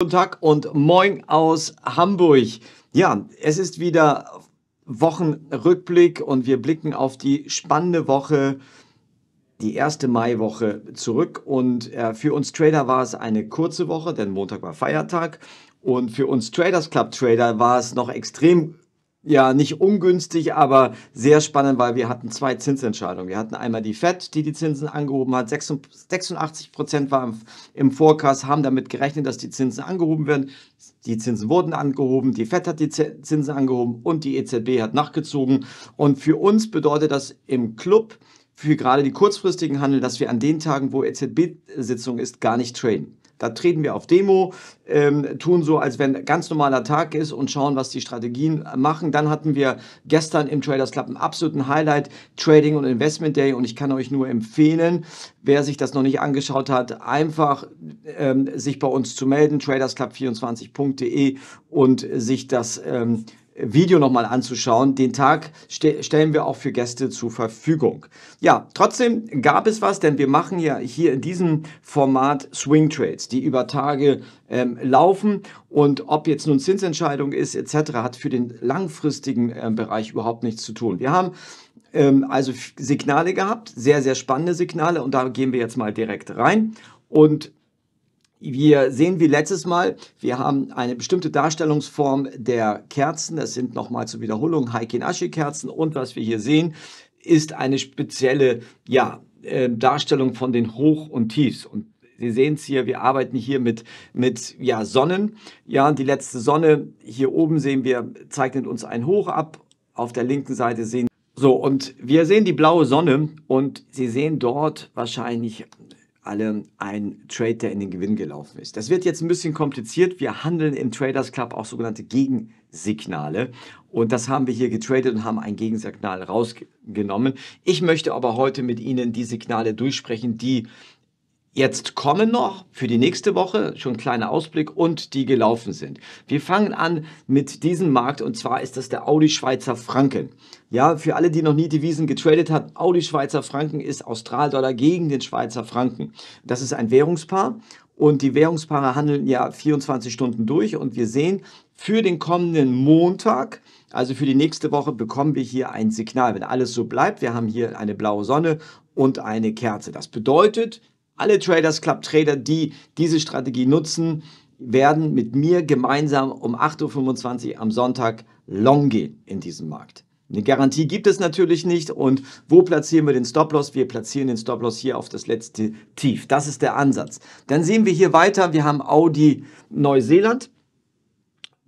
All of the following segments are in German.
Guten Tag und moin aus Hamburg. Ja, es ist wieder Wochenrückblick und wir blicken auf die spannende Woche, die erste Maiwoche zurück. Und äh, für uns Trader war es eine kurze Woche, denn Montag war Feiertag. Und für uns Traders Club Trader war es noch extrem ja, nicht ungünstig, aber sehr spannend, weil wir hatten zwei Zinsentscheidungen. Wir hatten einmal die FED, die die Zinsen angehoben hat. 86 Prozent war im Forecast, haben damit gerechnet, dass die Zinsen angehoben werden. Die Zinsen wurden angehoben, die FED hat die Zinsen angehoben und die EZB hat nachgezogen. Und für uns bedeutet das im Club, für gerade die kurzfristigen Handel, dass wir an den Tagen, wo EZB-Sitzung ist, gar nicht traden. Da treten wir auf Demo, ähm, tun so, als wenn ganz normaler Tag ist und schauen, was die Strategien machen. Dann hatten wir gestern im Traders Club einen absoluten Highlight, Trading und Investment Day. Und ich kann euch nur empfehlen, wer sich das noch nicht angeschaut hat, einfach ähm, sich bei uns zu melden, tradersclub24.de und sich das ähm, Video nochmal anzuschauen. Den Tag ste stellen wir auch für Gäste zur Verfügung. Ja, trotzdem gab es was, denn wir machen ja hier in diesem Format Swing Trades, die über Tage ähm, laufen und ob jetzt nun Zinsentscheidung ist etc., hat für den langfristigen äh, Bereich überhaupt nichts zu tun. Wir haben ähm, also Signale gehabt, sehr, sehr spannende Signale und da gehen wir jetzt mal direkt rein. Und wir sehen wie letztes Mal, wir haben eine bestimmte Darstellungsform der Kerzen. Das sind nochmal zur Wiederholung Heikin-Ashi-Kerzen. Und was wir hier sehen, ist eine spezielle ja, äh, Darstellung von den Hoch- und Tiefs. Und Sie sehen es hier, wir arbeiten hier mit, mit ja, Sonnen. Ja, die letzte Sonne hier oben sehen wir, zeichnet uns ein Hoch ab. Auf der linken Seite sehen so, und wir sehen die blaue Sonne und Sie sehen dort wahrscheinlich alle ein Trade, der in den Gewinn gelaufen ist. Das wird jetzt ein bisschen kompliziert. Wir handeln im Traders Club auch sogenannte Gegensignale. Und das haben wir hier getradet und haben ein Gegensignal rausgenommen. Ich möchte aber heute mit Ihnen die Signale durchsprechen, die jetzt kommen noch für die nächste Woche, schon ein kleiner Ausblick und die gelaufen sind. Wir fangen an mit diesem Markt und zwar ist das der Audi Schweizer Franken. Ja, für alle, die noch nie Devisen getradet haben, Audi Schweizer Franken ist Australdollar gegen den Schweizer Franken. Das ist ein Währungspaar und die Währungspaare handeln ja 24 Stunden durch und wir sehen, für den kommenden Montag, also für die nächste Woche, bekommen wir hier ein Signal. Wenn alles so bleibt, wir haben hier eine blaue Sonne und eine Kerze. Das bedeutet, alle Traders Club Trader, die diese Strategie nutzen, werden mit mir gemeinsam um 8.25 Uhr am Sonntag long gehen in diesem Markt. Eine Garantie gibt es natürlich nicht. Und wo platzieren wir den Stop-Loss? Wir platzieren den Stop-Loss hier auf das letzte Tief. Das ist der Ansatz. Dann sehen wir hier weiter. Wir haben Audi Neuseeland.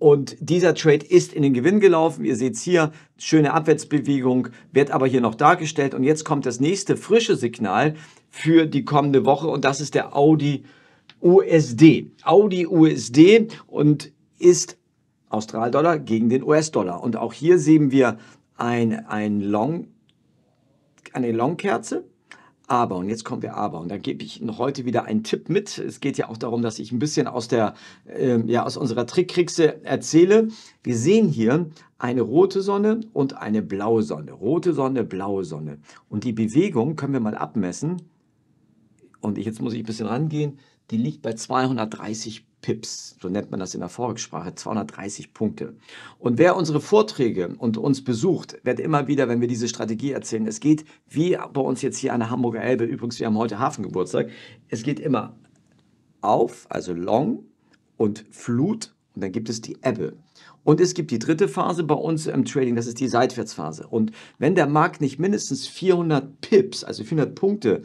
Und dieser Trade ist in den Gewinn gelaufen. Ihr seht hier, schöne Abwärtsbewegung, wird aber hier noch dargestellt. Und jetzt kommt das nächste frische Signal für die kommende Woche und das ist der Audi USD. Audi USD und ist Australdollar gegen den US-Dollar. Und auch hier sehen wir ein, ein Long, eine Longkerze aber, und jetzt kommen wir aber, und da gebe ich noch heute wieder einen Tipp mit. Es geht ja auch darum, dass ich ein bisschen aus, der, äh, ja, aus unserer Trickkriegse erzähle. Wir sehen hier eine rote Sonne und eine blaue Sonne. Rote Sonne, blaue Sonne. Und die Bewegung können wir mal abmessen. Und ich, jetzt muss ich ein bisschen rangehen. Die liegt bei 230 Pips, so nennt man das in der Volkssprache, 230 Punkte. Und wer unsere Vorträge und uns besucht, wird immer wieder, wenn wir diese Strategie erzählen, es geht wie bei uns jetzt hier an der Hamburger Elbe, übrigens, wir haben heute Hafengeburtstag, es geht immer auf, also Long und Flut und dann gibt es die Ebbe. Und es gibt die dritte Phase bei uns im Trading, das ist die Seitwärtsphase. Und wenn der Markt nicht mindestens 400 Pips, also 400 Punkte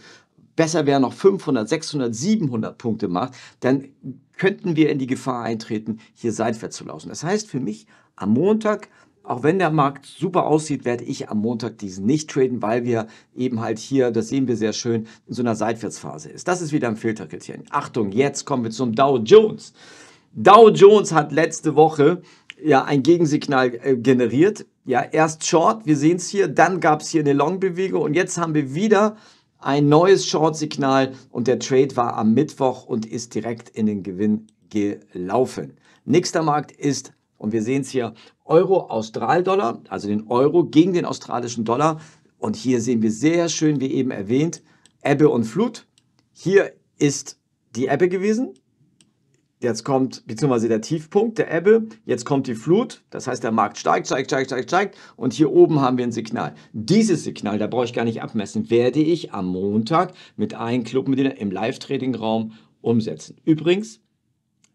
besser wäre noch 500, 600, 700 Punkte macht, dann könnten wir in die Gefahr eintreten, hier seitwärts zu laufen. Das heißt für mich, am Montag, auch wenn der Markt super aussieht, werde ich am Montag diesen nicht traden, weil wir eben halt hier, das sehen wir sehr schön, in so einer Seitwärtsphase ist. Das ist wieder ein Filterkriterium. Achtung, jetzt kommen wir zum Dow Jones. Dow Jones hat letzte Woche ja ein Gegensignal äh, generiert. Ja, erst Short, wir sehen es hier, dann gab es hier eine Long-Bewegung und jetzt haben wir wieder ein neues Short-Signal und der Trade war am Mittwoch und ist direkt in den Gewinn gelaufen. Nächster Markt ist, und wir sehen es hier, Euro-Austral-Dollar, also den Euro gegen den australischen Dollar. Und hier sehen wir sehr schön, wie eben erwähnt, Ebbe und Flut. Hier ist die Ebbe gewesen. Jetzt kommt, beziehungsweise der Tiefpunkt der Ebbe, jetzt kommt die Flut, das heißt, der Markt steigt, steigt, steigt, steigt, steigt und hier oben haben wir ein Signal. Dieses Signal, da brauche ich gar nicht abmessen, werde ich am Montag mit einem Clubmitglieder im Live-Trading-Raum umsetzen. Übrigens,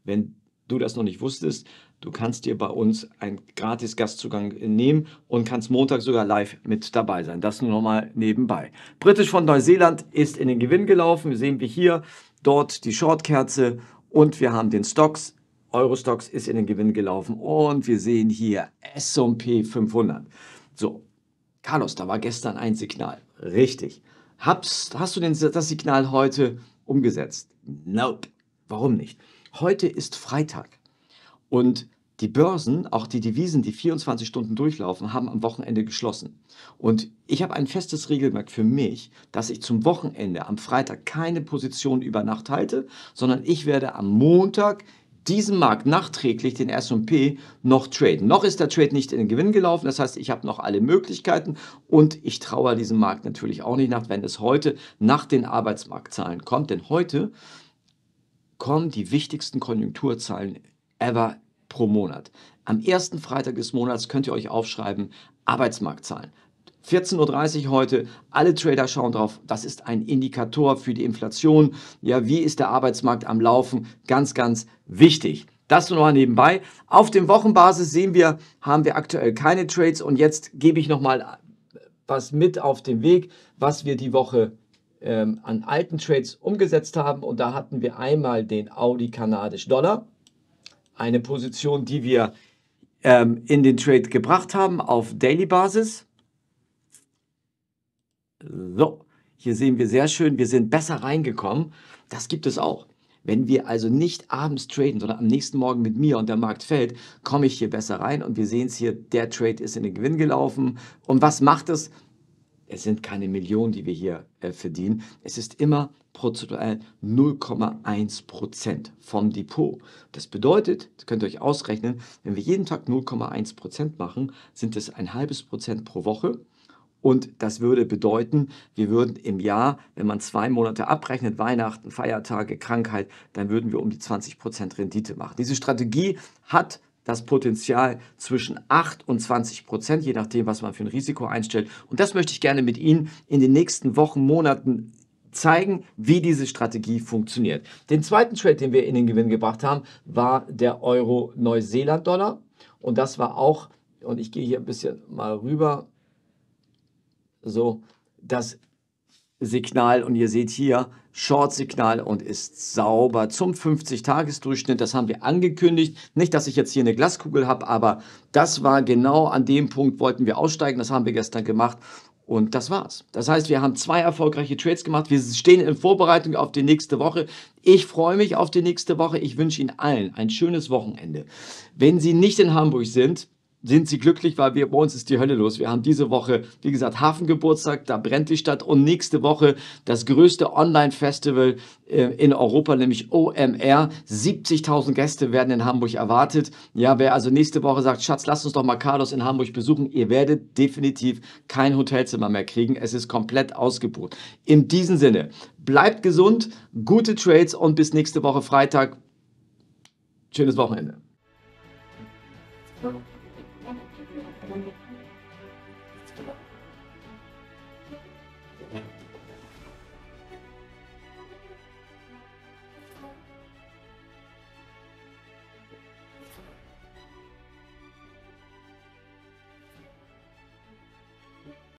wenn du das noch nicht wusstest, du kannst dir bei uns einen gratis Gastzugang nehmen und kannst Montag sogar live mit dabei sein. Das nur nochmal nebenbei. Britisch von Neuseeland ist in den Gewinn gelaufen. Wir sehen wir hier dort die Shortkerze und wir haben den Stocks. Eurostox ist in den Gewinn gelaufen und wir sehen hier S&P 500. So, Carlos, da war gestern ein Signal. Richtig. Habst, hast du denn das Signal heute umgesetzt? Nope. Warum nicht? Heute ist Freitag und die Börsen, auch die Devisen, die 24 Stunden durchlaufen, haben am Wochenende geschlossen. Und ich habe ein festes Regelwerk für mich, dass ich zum Wochenende am Freitag keine Position über Nacht halte, sondern ich werde am Montag diesen Markt nachträglich, den S&P, noch traden. Noch ist der Trade nicht in den Gewinn gelaufen, das heißt, ich habe noch alle Möglichkeiten und ich traue diesem Markt natürlich auch nicht nach, wenn es heute nach den Arbeitsmarktzahlen kommt, denn heute kommen die wichtigsten Konjunkturzahlen ever pro Monat. Am ersten Freitag des Monats könnt ihr euch aufschreiben, Arbeitsmarktzahlen. 14.30 Uhr heute, alle Trader schauen drauf, das ist ein Indikator für die Inflation. Ja, wie ist der Arbeitsmarkt am Laufen? Ganz, ganz wichtig. Das nur noch nebenbei. Auf dem Wochenbasis sehen wir, haben wir aktuell keine Trades und jetzt gebe ich nochmal was mit auf den Weg, was wir die Woche ähm, an alten Trades umgesetzt haben. Und da hatten wir einmal den Audi Kanadisch Dollar eine Position, die wir ähm, in den Trade gebracht haben auf Daily Basis. So, hier sehen wir sehr schön, wir sind besser reingekommen. Das gibt es auch. Wenn wir also nicht abends traden, sondern am nächsten Morgen mit mir und der Markt fällt, komme ich hier besser rein und wir sehen es hier, der Trade ist in den Gewinn gelaufen. Und was macht es? Es sind keine Millionen, die wir hier äh, verdienen. Es ist immer prozentual 0,1 Prozent vom Depot. Das bedeutet, das könnt ihr euch ausrechnen, wenn wir jeden Tag 0,1 Prozent machen, sind es ein halbes Prozent pro Woche. Und das würde bedeuten, wir würden im Jahr, wenn man zwei Monate abrechnet, Weihnachten, Feiertage, Krankheit, dann würden wir um die 20 Prozent Rendite machen. Diese Strategie hat das Potenzial zwischen 8 und 20 Prozent, je nachdem, was man für ein Risiko einstellt. Und das möchte ich gerne mit Ihnen in den nächsten Wochen, Monaten zeigen, wie diese Strategie funktioniert. Den zweiten Trade, den wir in den Gewinn gebracht haben, war der Euro-Neuseeland-Dollar. Und das war auch, und ich gehe hier ein bisschen mal rüber, so, das Signal und ihr seht hier Short-Signal und ist sauber zum 50-Tages-Durchschnitt. Das haben wir angekündigt. Nicht, dass ich jetzt hier eine Glaskugel habe, aber das war genau an dem Punkt, wollten wir aussteigen. Das haben wir gestern gemacht und das war's. Das heißt, wir haben zwei erfolgreiche Trades gemacht. Wir stehen in Vorbereitung auf die nächste Woche. Ich freue mich auf die nächste Woche. Ich wünsche Ihnen allen ein schönes Wochenende. Wenn Sie nicht in Hamburg sind, sind sie glücklich, weil wir, bei uns ist die Hölle los. Wir haben diese Woche, wie gesagt, Hafengeburtstag, da brennt die Stadt und nächste Woche das größte Online-Festival äh, in Europa, nämlich OMR. 70.000 Gäste werden in Hamburg erwartet. Ja, wer also nächste Woche sagt, Schatz, lass uns doch mal Carlos in Hamburg besuchen, ihr werdet definitiv kein Hotelzimmer mehr kriegen. Es ist komplett ausgebucht. In diesem Sinne, bleibt gesund, gute Trades und bis nächste Woche Freitag. Schönes Wochenende.